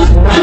Yeah.